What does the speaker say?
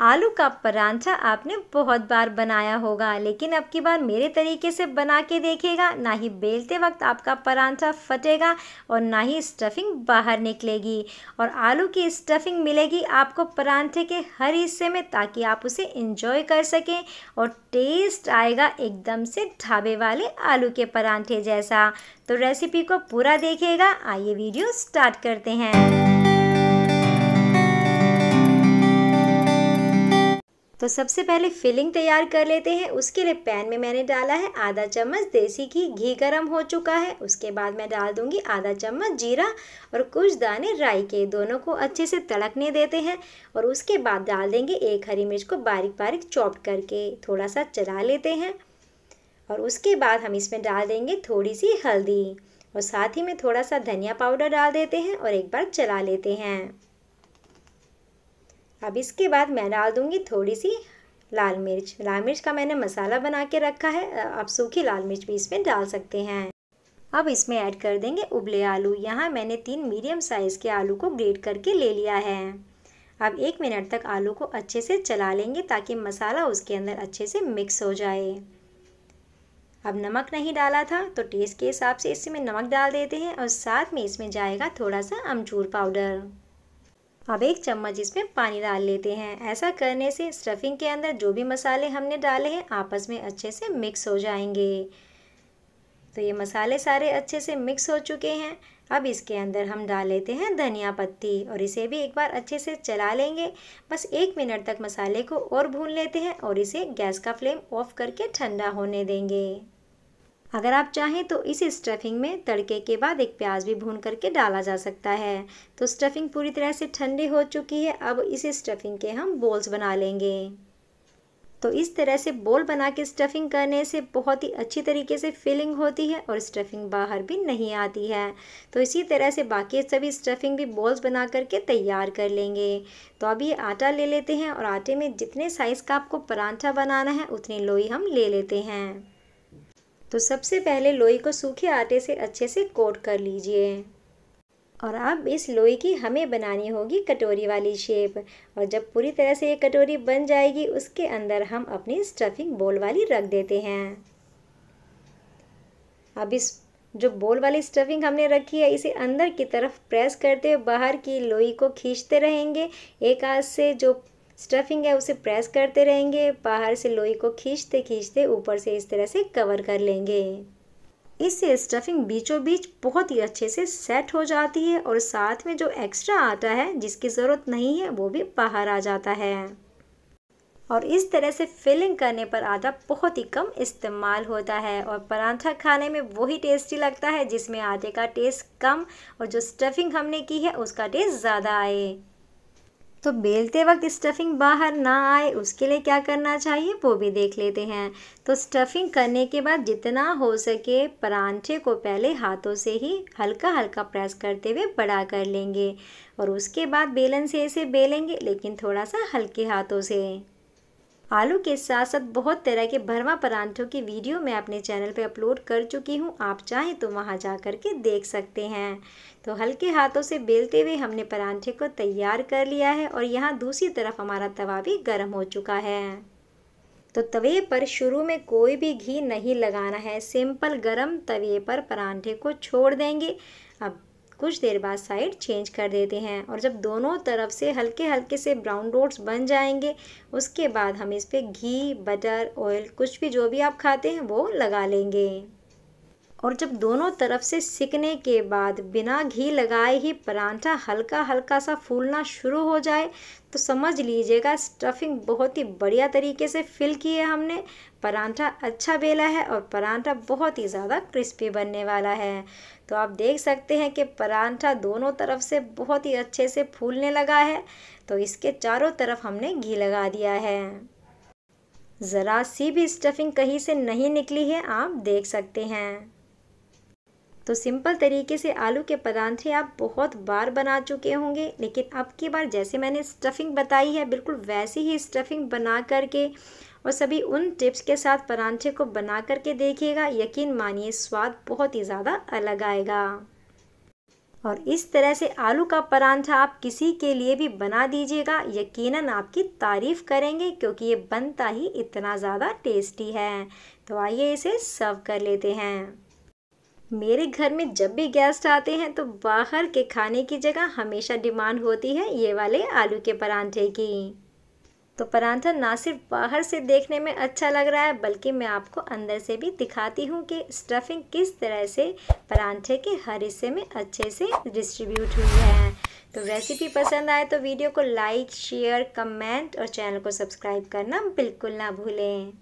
आलू का परांठा आपने बहुत बार बनाया होगा, लेकिन अब की बार मेरे तरीके से बना के देखेगा ना ही बेलते वक्त आपका परांठा फटेगा और ना ही स्टफिंग बाहर निकलेगी। और आलू की स्टफिंग मिलेगी आपको परांठे के हर हिस्से में, ताकि आप उसे इंजॉय कर सकें और टेस्ट आएगा एकदम से ढाबे वाले आलू के परांठे जैसा। तो रेसिपी को पूरा देखिएगा, आइए वीडियो स्टार्ट करते हैं। तो सबसे पहले फिलिंग तैयार कर लेते हैं। उसके लिए पैन में मैंने डाला है आधा चम्मच देसी घी। घी गर्म हो चुका है। उसके बाद मैं डाल दूँगी आधा चम्मच जीरा और कुछ दाने राई के। दोनों को अच्छे से तड़कने देते हैं और उसके बाद डाल देंगे एक हरी मिर्च को बारीक बारीक चॉप करके। थोड़ा सा चला लेते हैं और उसके बाद हम इसमें डाल देंगे थोड़ी सी हल्दी और साथ ही में थोड़ा सा धनिया पाउडर डाल देते हैं और एक बार चला लेते हैं। अब इसके बाद मैं डाल दूँगी थोड़ी सी लाल मिर्च। लाल मिर्च का मैंने मसाला बना के रखा है। आप सूखी लाल मिर्च भी इसमें डाल सकते हैं। अब इसमें ऐड कर देंगे उबले आलू। यहाँ मैंने तीन मीडियम साइज़ के आलू को ग्रेट करके ले लिया है। अब एक मिनट तक आलू को अच्छे से चला लेंगे ताकि मसाला उसके अंदर अच्छे से मिक्स हो जाए। अब नमक नहीं डाला था तो टेस्ट के हिसाब से इसमें नमक डाल देते हैं और साथ में इसमें जाएगा थोड़ा सा अमचूर पाउडर। अब एक चम्मच इसमें पानी डाल लेते हैं। ऐसा करने से स्टफिंग के अंदर जो भी मसाले हमने डाले हैं, आपस में अच्छे से मिक्स हो जाएँगे। तो ये मसाले सारे अच्छे से मिक्स हो चुके हैं। अब इसके अंदर हम डाल लेते हैं धनिया पत्ती और इसे भी एक बार अच्छे से चला लेंगे। बस एक मिनट तक मसाले को और भून लेते हैं और इसे गैस का फ्लेम ऑफ़ करके ठंडा होने देंगे। अगर आप चाहें तो इस स्टफिंग में तड़के के बाद एक प्याज भी भून करके डाला जा सकता है। तो स्टफिंग पूरी तरह से ठंडी हो चुकी है, अब इस स्टफिंग के हम बोल्स बना लेंगे। तो इस तरह से बोल बना के स्टफिंग करने से बहुत ही अच्छी तरीके से फिलिंग होती है और स्टफिंग बाहर भी नहीं आती है। तो इसी तरह से बाकी सभी स्टफिंग भी बॉल्स बना करके तैयार कर लेंगे। तो अब ये आटा ले लेते हैं और आटे में जितने साइज़ का आपको परांठा बनाना है, उतनी लोई हम ले लेते हैं। तो सबसे पहले लोई को सूखे आटे से अच्छे से कोट कर लीजिए। और अब इस लोई की हमें बनानी होगी कटोरी वाली शेप। और जब पूरी तरह से ये कटोरी बन जाएगी, उसके अंदर हम अपनी स्टफिंग बोल वाली रख देते हैं। अब इस जो बोल वाली स्टफिंग हमने रखी है, इसे अंदर की तरफ़ प्रेस करते हुए बाहर की लोई को खींचते रहेंगे। एक हाथ से जो स्टफिंग है, उसे प्रेस करते रहेंगे, बाहर से लोई को खींचते खींचते ऊपर से इस तरह से कवर कर लेंगे। इससे स्टफिंग बीचों बीच बहुत ही अच्छे से सेट हो जाती है और साथ में जो एक्स्ट्रा आटा है, जिसकी ज़रूरत नहीं है, वो भी बाहर आ जाता है। और इस तरह से फिलिंग करने पर आटा बहुत ही कम इस्तेमाल होता है और पराठा खाने में वही टेस्टी लगता है, जिसमें आटे का टेस्ट कम और जो स्टफिंग हमने की है, उसका टेस्ट ज़्यादा आए। तो बेलते वक्त स्टफिंग बाहर ना आए, उसके लिए क्या करना चाहिए? वो भी देख लेते हैं। तो स्टफिंग करने के बाद जितना हो सके, परांठे को पहले हाथों से ही हल्का हल्का प्रेस करते हुए बड़ा कर लेंगे। और उसके बाद बेलन से इसे बेलेंगे, लेकिन थोड़ा सा हल्के हाथों से। आलू के साथ साथ बहुत तरह के भरवा परांठों की वीडियो मैं अपने चैनल पे अपलोड कर चुकी हूँ। आप चाहें तो वहाँ जा कर के देख सकते हैं। तो हल्के हाथों से बेलते हुए हमने परांठे को तैयार कर लिया है और यहाँ दूसरी तरफ़ हमारा तवा भी गर्म हो चुका है। तो तवे पर शुरू में कोई भी घी नहीं लगाना है। सिंपल गरम तवे पर परांठे को छोड़ देंगे। अब कुछ देर बाद साइड चेंज कर देते हैं और जब दोनों तरफ़ से हल्के हल्के से ब्राउन डोट्स बन जाएँगे, उसके बाद हम इस पर घी, बटर, ऑयल, कुछ भी जो भी आप खाते हैं वो लगा लेंगे। और जब दोनों तरफ़ से सिकने के बाद बिना घी लगाए ही परांठा हल्का हल्का सा फूलना शुरू हो जाए तो समझ लीजिएगा स्टफिंग बहुत ही बढ़िया तरीके से फिल की है हमने। परांठा अच्छा बेला है और परांठा बहुत ही ज़्यादा क्रिस्पी बनने वाला है। तो आप देख सकते हैं कि परांठा दोनों तरफ़ से बहुत ही अच्छे से फूलने लगा है तो इसके चारों तरफ़ हमने घी लगा दिया है। ज़रा सी भी स्टफिंग कहीं से नहीं निकली है, आप देख सकते हैं। तो सिंपल तरीके से आलू के परांठे आप बहुत बार बना चुके होंगे, लेकिन अब की बार जैसे मैंने स्टफिंग बताई है, बिल्कुल वैसी ही स्टफिंग बना करके और सभी उन टिप्स के साथ परांठे को बना करके देखिएगा, यकीन मानिए स्वाद बहुत ही ज़्यादा अलग आएगा। और इस तरह से आलू का परांठा आप किसी के लिए भी बना दीजिएगा, यकीनन आपकी तारीफ़ करेंगे, क्योंकि ये बनता ही इतना ज़्यादा टेस्टी है। तो आइए इसे सर्व कर लेते हैं। मेरे घर में जब भी गेस्ट आते हैं तो बाहर के खाने की जगह हमेशा डिमांड होती है ये वाले आलू के परांठे की। तो परांठा ना सिर्फ़ बाहर से देखने में अच्छा लग रहा है, बल्कि मैं आपको अंदर से भी दिखाती हूँ कि स्टफिंग किस तरह से परांठे के हर हिस्से में अच्छे से डिस्ट्रीब्यूट हुई है। तो रेसिपी पसंद आए तो वीडियो को लाइक शेयर कमेंट और चैनल को सब्सक्राइब करना बिल्कुल ना भूलें।